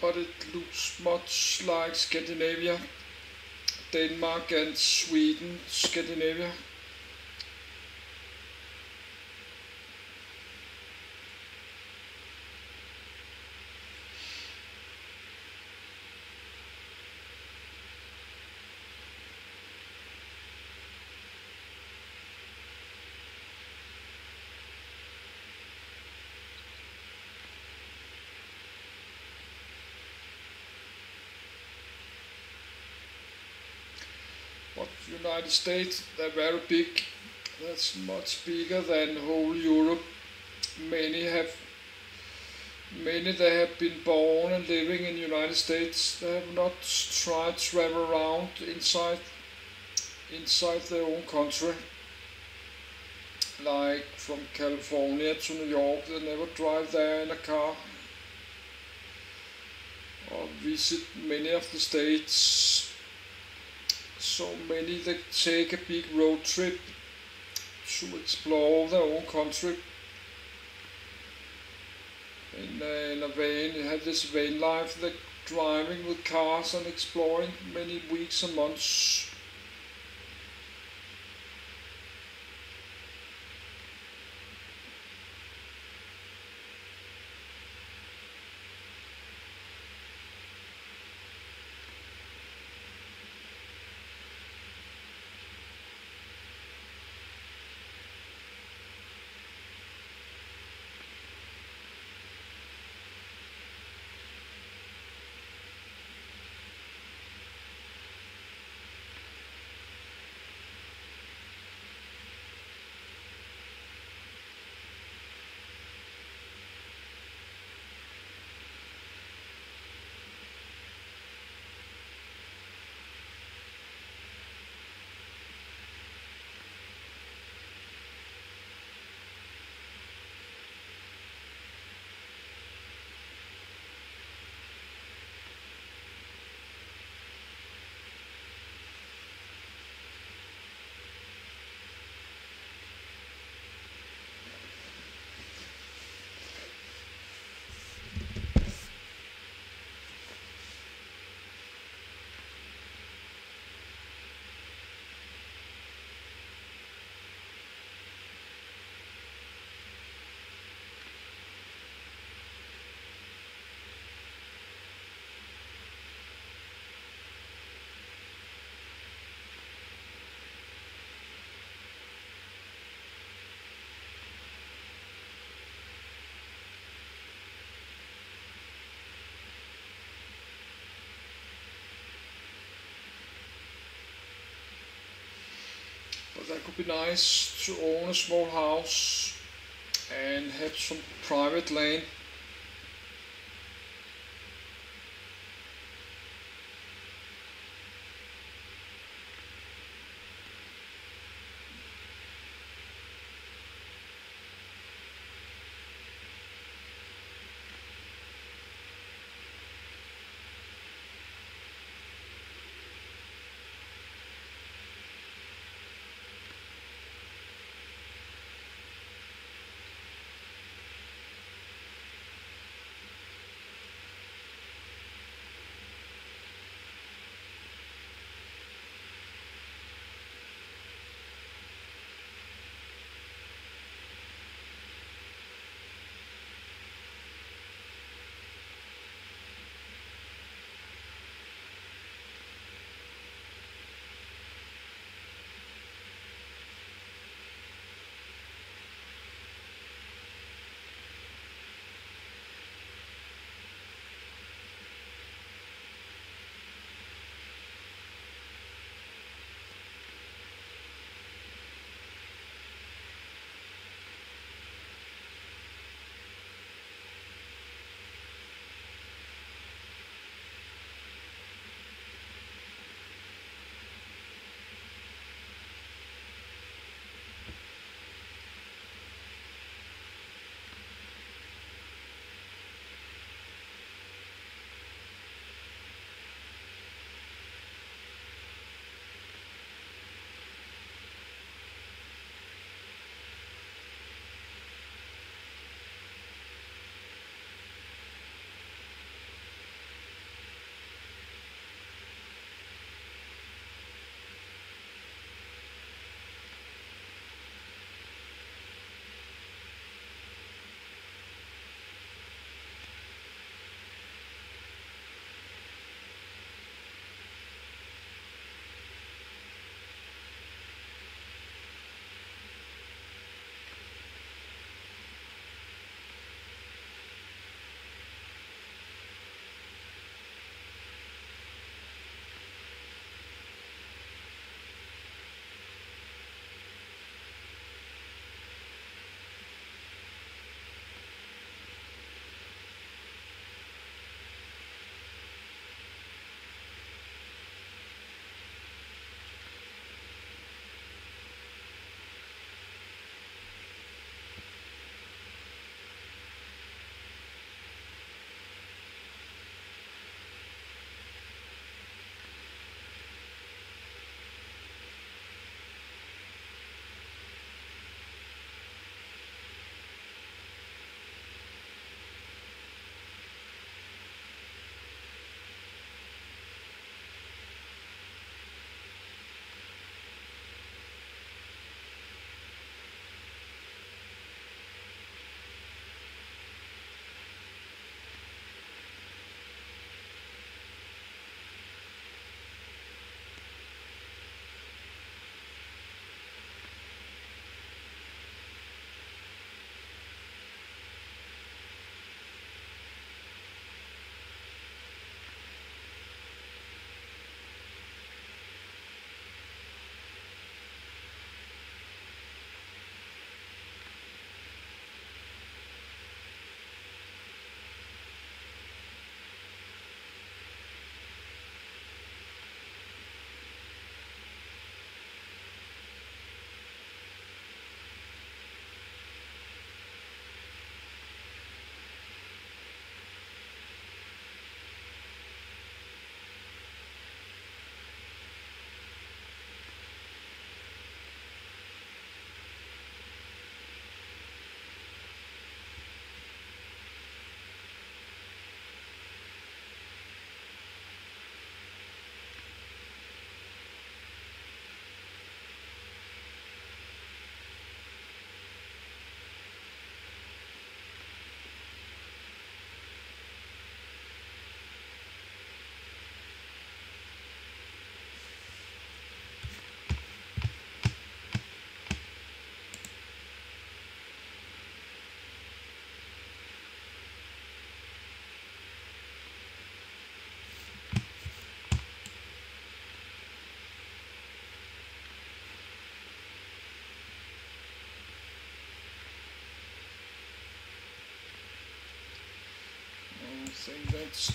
but it looks much like Scandinavia, Denmark and Sweden, Scandinavia. United States, they're very big. That's much bigger than whole Europe. Many have many that have been born and living in United States. They have not tried to travel around inside inside their own country. Like from California to New York, they never drive there in a car or visit many of the states so many that take a big road trip to explore their own country. In a, in a you have this van life, that driving with cars and exploring many weeks and months. Be nice to own a small house and have some private land.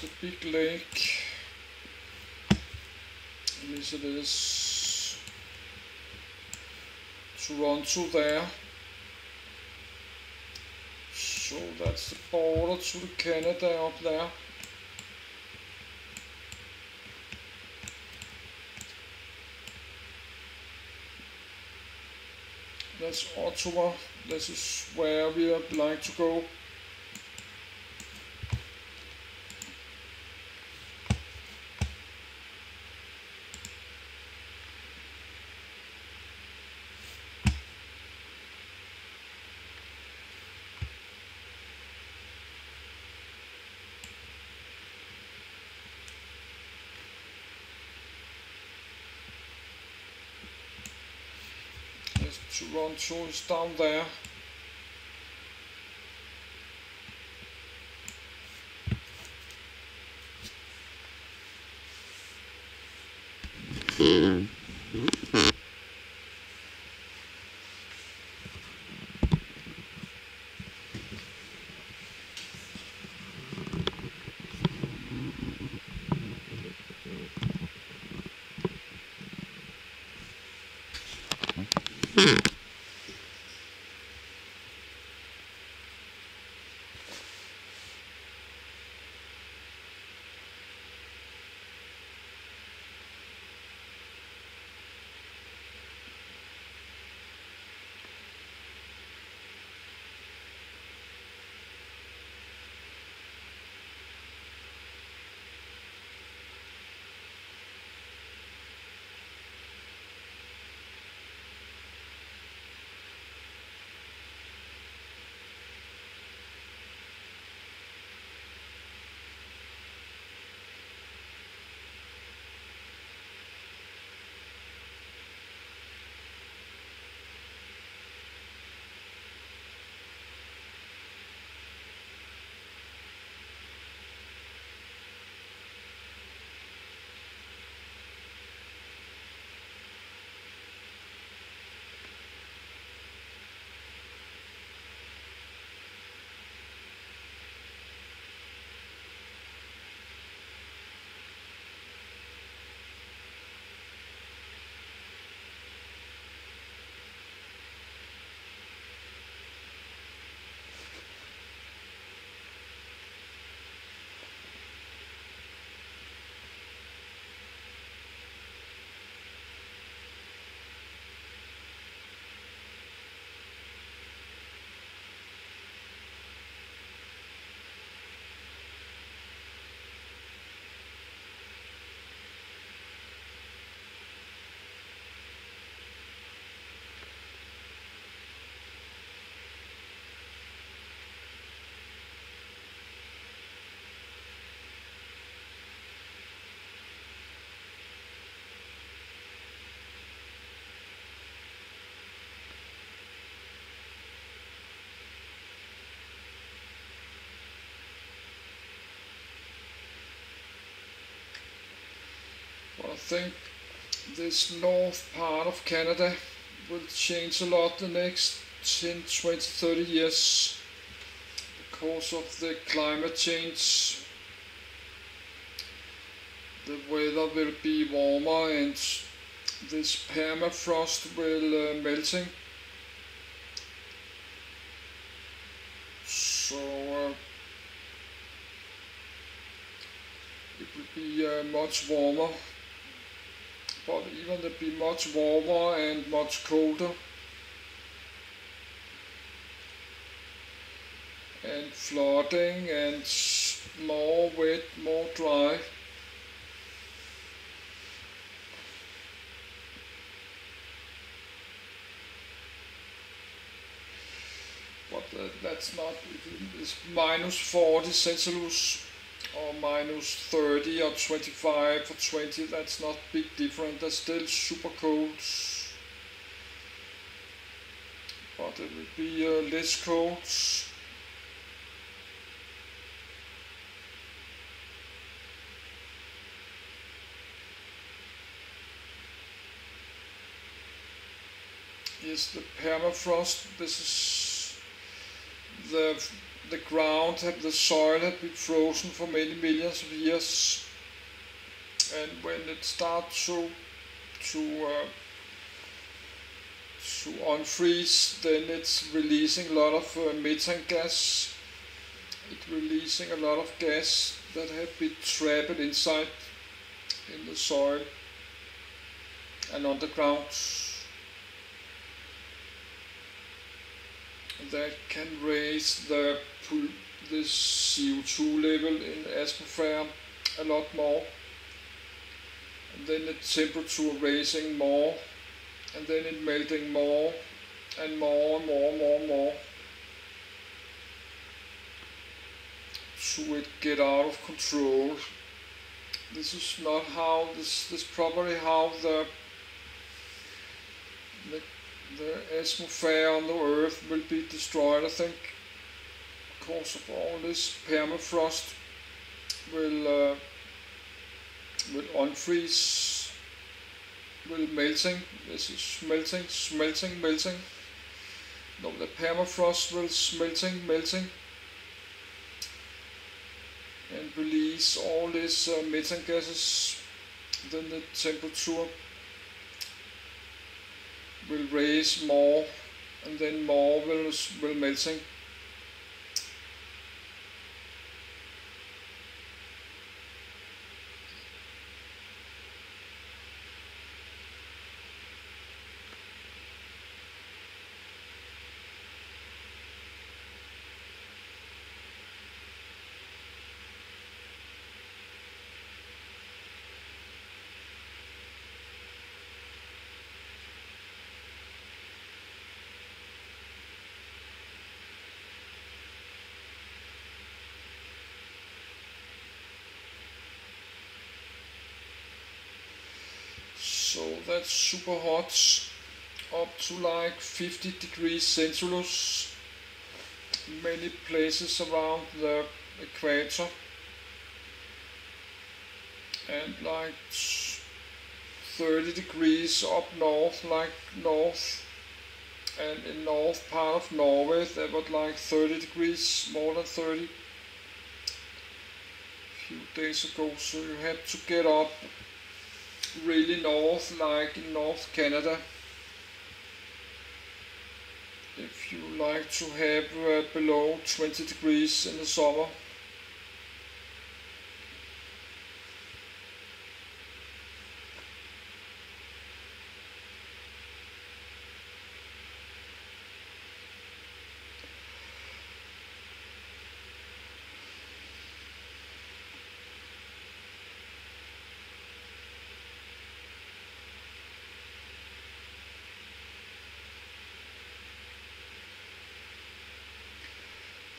The big lake. Least it is Toronto there. So that's the border to the Canada up there. That's Ottawa. This is where we would like to go. Yes, Toronto is down there. Think this north part of Canada will change a lot the next 10, 20, 30 years because of the climate change. The weather will be warmer and this permafrost will uh, melting. So uh, it will be uh, much warmer but even to be much warmer and much colder. And flooding and more wet, more dry. But uh, that's not, it's minus 40 Celsius or minus 30 or 25 or 20, that's not big difference. That's still super cold. But it will be uh, less cold. Yes, the permafrost, this is the the ground, have, the soil had been frozen for many millions of years, and when it starts to to uh, to unfreeze, then it's releasing a lot of uh, methane gas. It's releasing a lot of gas that have been trapped inside in the soil and underground. That can raise the the CO2 level in atmosphere a lot more. And then the temperature raising more and then it melting more and more and more and more and more to it get out of control. This is not how this this probably how the the, the atmosphere on the earth will be destroyed I think because of all this permafrost will uh, will unfreeze will melting, this is melting, smelting, melting. No, the permafrost will smelting, melting, and release all these uh, methane gases. Then the temperature will raise more, and then more will will melting. So that's super hot up to like 50 degrees Celsius. Many places around the equator. And like 30 degrees up north like north. And in north part of Norway there was like 30 degrees more than 30 a few days ago so you had to get up really north, like in North Canada. If you like to have uh, below 20 degrees in the summer.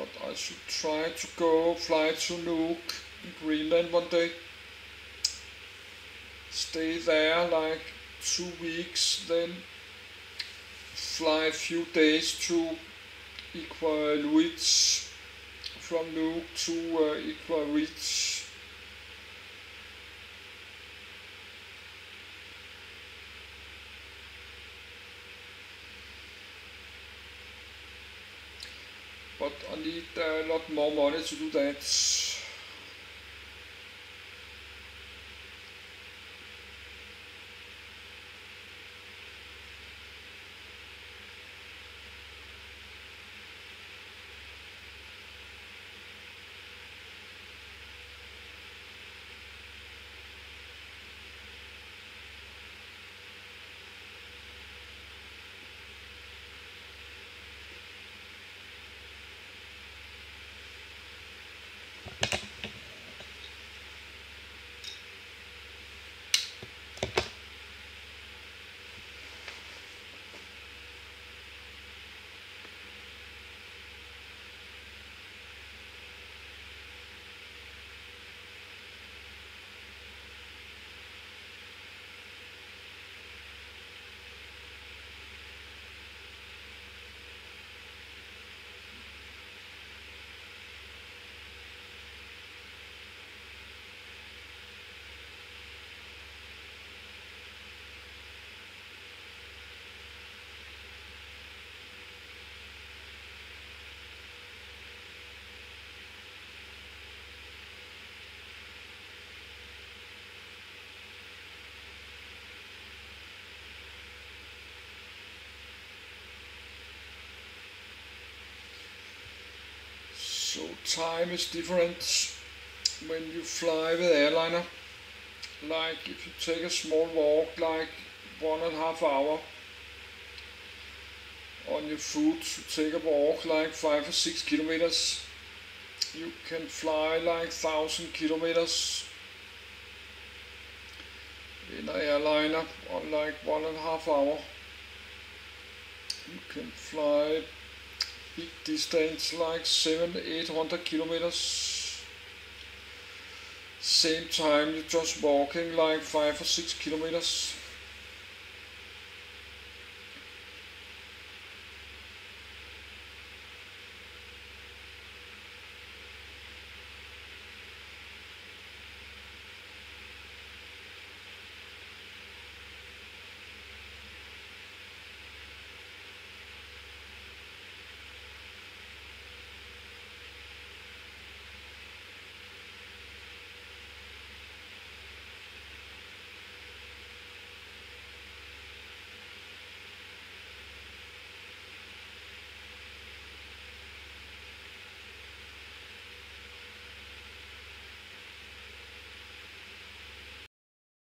but I should try to go fly to Nuuk in Greenland one day. Stay there like two weeks, then fly a few days to Iqaluit from Nuuk to uh, Iqaluit. but I need a lot more money to do that. Time is different when you fly with airliner. Like if you take a small walk, like one and a half hour on your foot to take a walk like five or six kilometers. You can fly like thousand kilometers in an airliner on like one and a half hour. You can fly big distance like seven, eight hundred kilometers. Same time you're just walking like five or six kilometers.